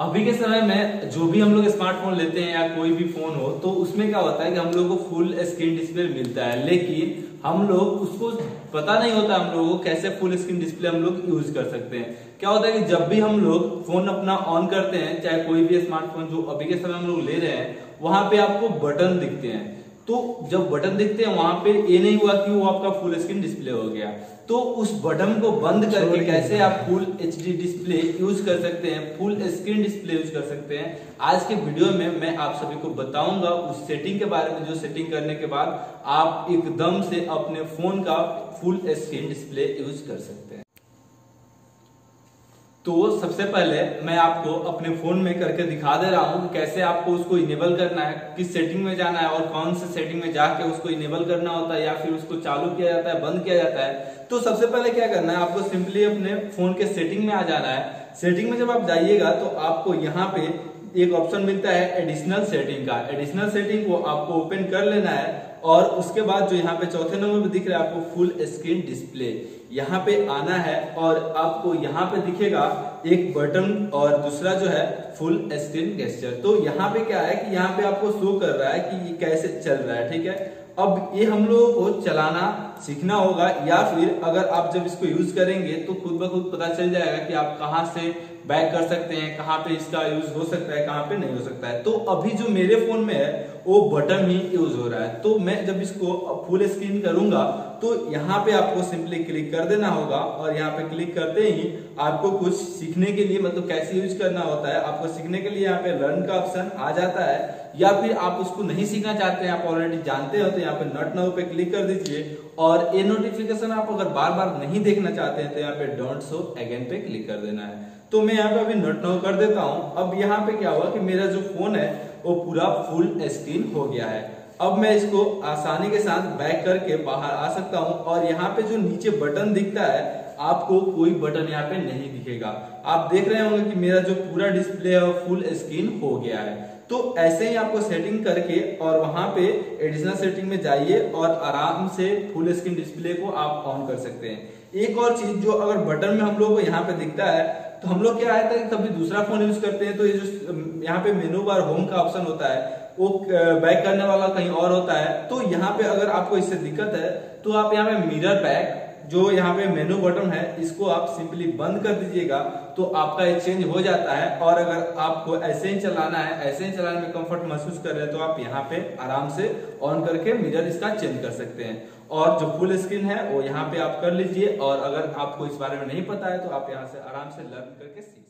अभी के समय में जो भी हम लोग स्मार्टफ़ोन लेते हैं या कोई भी फ़ोन हो तो उसमें क्या होता है कि हम लोग को फुल स्क्रीन डिस्प्ले मिलता है। लेकिन हम लोग उसको पता नहीं होता हम लोगों को कैसे फुल स्क्रीन डिस्प्ले हम लोग यूज़ कर सकते हैं। क्या होता है कि जब भी हम लोग फ़ोन अपना ऑन करते हैं, चाहे कोई भी स्मार्टफ़ोन जो अभी के समय हम लोग ले रहे हैं, वहाँ पे आपको बटन दिखते हैं। तो जब बटन देखते हैं वहाँ पे ये नहीं हुआ कि वो आपका फुल स्क्रीन डिस्प्ले हो गया। तो उस बटन को बंद करके कैसे आप फुल एचडी डिस्प्ले यूज़ कर सकते हैं फुल स्क्रीन डिस्प्ले यूज़ कर सकते हैं आज के वीडियो में मैं आप सभी को बताऊँगा उस सेटिंग के बारे में जो सेटिंग करने के बाद आप एकदम से अपने फ़ोन का फुल स्क्रीन डिस्प्ले यूज़ कर सकते हैं। तो सबसे पहले मैं आपको अपने फ़ोन में करके दिखा दे रहा हूँ कैसे आपको उसको इनेबल करना है, किस सेटिंग में जाना है और कौन से सेटिंग में जाके उसको इनेबल करना होता है या फिर उसको चालू किया जाता है, बंद किया जाता है। तो सबसे पहले क्या करना है, आपको सिंपली अपने फ़ोन के सेटिंग में आ जाना है। सेटिंग में जब आप जाइएगा तो आपको यहाँ पे एक ऑप्शन मिलता है एडिशनल सेटिंग का। एडिशनल सेटिंग को आपको ओपन कर लेना है। और उसके बाद जो यहाँ पे चौथे नंबर पे दिख रहा है आपको फुल स्क्रीन डिस्प्ले यहाँ पे आना है और आपको यहाँ पे दिखेगा एक बटन और दूसरा जो है फुल स्क्रीन गेस्टर तो यहाँ पे क्या है कि यहाँ पे आपको शो कर रहा है कि ये कैसे चल रहा है, ठीक है? अब ये हम लोगों को चलाना सीखना होगा, या फिर अगर आप जब इसको यूज़ करेंगे तो खुद ब खुद पता चल जाएगा कि आप कहाँ से बैक कर सकते हैं, कहाँ पे इसका यूज़ हो सकता है, कहाँ पे नहीं हो सकता है। तो अभी जो मेरे फ़ोन में है, वो बटन ही यूज़ हो रहा है। तो मैं जब इसको फुल स्क्रीन करूँगा तो यहाँ पे आपको सिंपली क्लिक कर देना होगा और यहाँ पे क्लिक करते ही आपको कुछ सीखने के लिए मतलब कैसे यूज़ करना होता है, आपको सीखने के लिए यहाँ पे लर्न का ऑप्शन आ जाता है, या फिर आप उसको नहीं सीखना चाहते हैं, आप ऑलरेडी जानते हो तो यहाँ पे नट नाउ पे क्लिक कर दीजिए, और ये नोटिफिकेशन आप अगर बार बार नहीं देखना चाहते हैं तो यहाँ पे डोंट सो अगेन पे क्लिक कर देना है। तो मैं यहाँ पे अभी नोट नाउ कर देता हूँ। अब यहाँ पे क्या हुआ कि मेरा जो फ़ोन है, वो पूरा फुल स्क्रीन हो गया है। अब मैं इसको आसानी के साथ बैक करके बाहर आ सकता हूँ और यहाँ पे जो नीचे बटन दिखता है, आपको कोई बटन यहाँ पे नहीं दिखेगा। आप देख रहे होंगे कि मेरा जो पूरा डिस्प्ले है फुल स्क्रीन हो गया है। तो ऐसे ही आपको सेटिंग करके और वहाँ पे एडिशनल सेटिंग में जाइए और आराम से फुल स्क्रीन डिस्प्ले को आप ऑन कर सकते हैं। एक और चीज़ जो अगर बटन में हम लोग को यहाँ पे दिखता है तो हम लोग क्या है था कभी दूसरा फ़ोन यूज़ करते हैं तो ये जो यहाँ पे मेनू बार होम का ऑप्शन होता है, वो बैक करने वाला कहीं और होता है तो यहाँ पे अगर आपको इससे दिक्कत है तो आप यहाँ पे मिरर बैक जो यहाँ पे मेनू बटन है, इसको आप सिंपली बंद कर दीजिएगा तो आपका चेंज हो जाता है। और अगर आपको ऐसे ही चलाना है, ऐसे ही चलाने में कंफर्ट महसूस कर रहे हैं तो आप यहाँ पे आराम से ऑन करके मिरर इसका चेंज कर सकते हैं। और जो फुल स्क्रीन है, वो यहाँ पे आप कर लीजिए। और अगर आपको इस बारे में नहीं पता है तो आप यहाँ से आराम से लर्न करके सीख